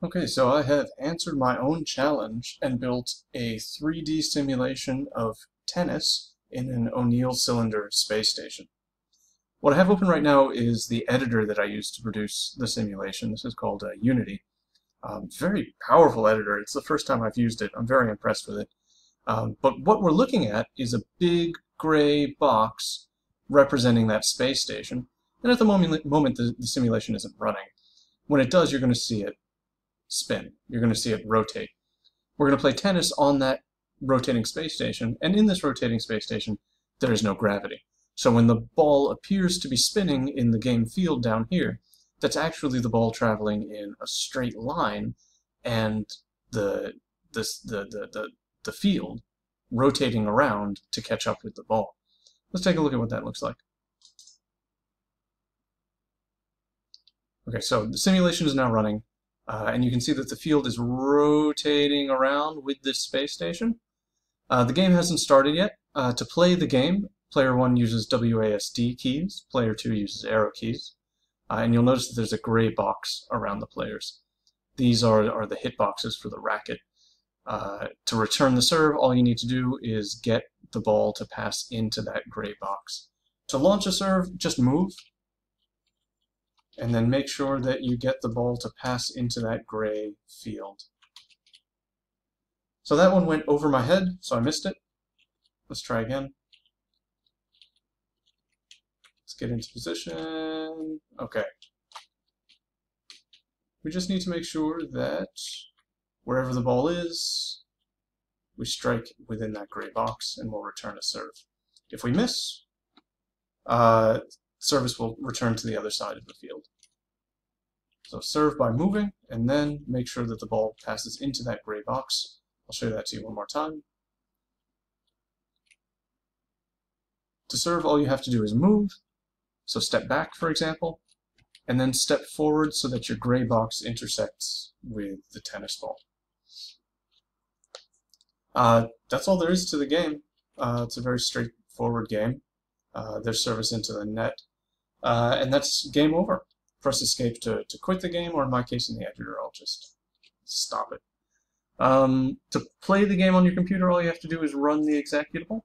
Okay, so I have answered my own challenge and built a 3D simulation of tennis in an O'Neill cylinder space station. What I have open right now is the editor that I used to produce the simulation. This is called uh, Unity. Um, very powerful editor. It's the first time I've used it. I'm very impressed with it. Um, but what we're looking at is a big gray box representing that space station. And at the moment, moment the, the simulation isn't running. When it does, you're going to see it spin. You're going to see it rotate. We're going to play tennis on that rotating space station, and in this rotating space station, there is no gravity. So when the ball appears to be spinning in the game field down here, that's actually the ball traveling in a straight line, and the this the the the, the field rotating around to catch up with the ball. Let's take a look at what that looks like. Okay, so the simulation is now running. Uh, and you can see that the field is rotating around with this space station. Uh, the game hasn't started yet. Uh, to play the game, player 1 uses WASD keys, player 2 uses arrow keys. Uh, and you'll notice that there's a gray box around the players. These are, are the hit boxes for the racket. Uh, to return the serve, all you need to do is get the ball to pass into that gray box. To launch a serve, just move and then make sure that you get the ball to pass into that gray field. So that one went over my head, so I missed it. Let's try again. Let's get into position. Okay. We just need to make sure that wherever the ball is, we strike within that gray box and we'll return a serve. If we miss, uh, service will return to the other side of the field. So serve by moving, and then make sure that the ball passes into that gray box. I'll show that to you one more time. To serve, all you have to do is move. So step back, for example, and then step forward so that your gray box intersects with the tennis ball. Uh, that's all there is to the game. Uh, it's a very straightforward game. Uh, there's service into the net, uh, and that's game over. Press escape to, to quit the game, or in my case in the editor, I'll just stop it. Um, to play the game on your computer, all you have to do is run the executable.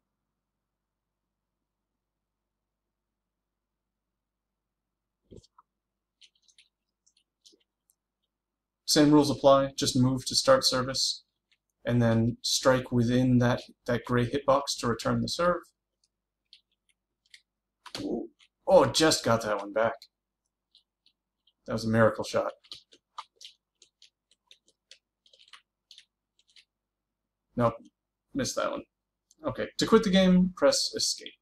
Same rules apply, just move to start service, and then strike within that, that gray hitbox to return the serve. Oh, just got that one back. That was a miracle shot. Nope, missed that one. Okay, to quit the game, press escape.